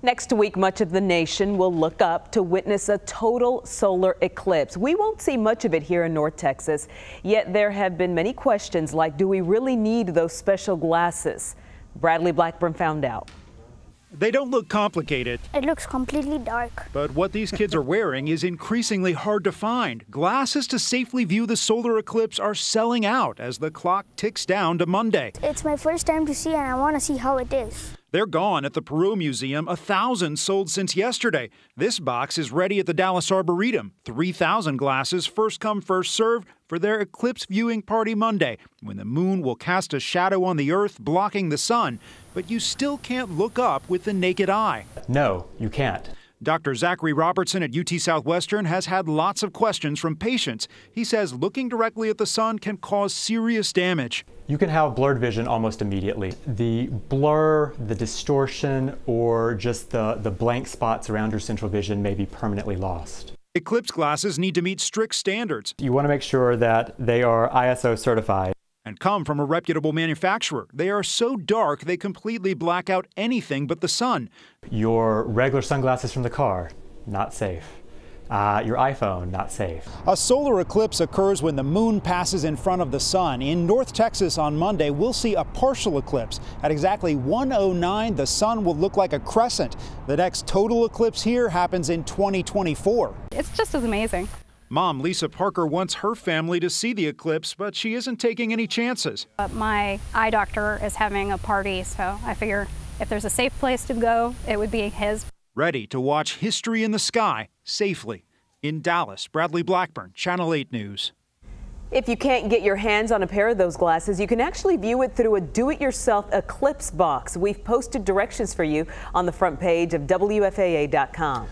Next week, much of the nation will look up to witness a total solar eclipse. We won't see much of it here in North Texas, yet there have been many questions like, do we really need those special glasses? Bradley Blackburn found out. They don't look complicated. It looks completely dark. But what these kids are wearing is increasingly hard to find. Glasses to safely view the solar eclipse are selling out as the clock ticks down to Monday. It's my first time to see and I want to see how it is. They're gone at the Perot Museum, a thousand sold since yesterday. This box is ready at the Dallas Arboretum. 3,000 glasses, first come, first served, for their eclipse viewing party Monday, when the moon will cast a shadow on the earth, blocking the sun. But you still can't look up with the naked eye. No, you can't. Dr. Zachary Robertson at UT Southwestern has had lots of questions from patients. He says looking directly at the sun can cause serious damage. You can have blurred vision almost immediately. The blur, the distortion, or just the, the blank spots around your central vision may be permanently lost. Eclipse glasses need to meet strict standards. You want to make sure that they are ISO certified and come from a reputable manufacturer. They are so dark they completely black out anything but the sun. Your regular sunglasses from the car, not safe. Uh, your iPhone, not safe. A solar eclipse occurs when the moon passes in front of the sun. In North Texas on Monday, we'll see a partial eclipse. At exactly 109, the sun will look like a crescent. The next total eclipse here happens in 2024. It's just as amazing. Mom Lisa Parker wants her family to see the eclipse, but she isn't taking any chances. Uh, my eye doctor is having a party, so I figure if there's a safe place to go, it would be his. Ready to watch history in the sky safely. In Dallas, Bradley Blackburn, Channel 8 News. If you can't get your hands on a pair of those glasses, you can actually view it through a do-it-yourself eclipse box. We've posted directions for you on the front page of WFAA.com.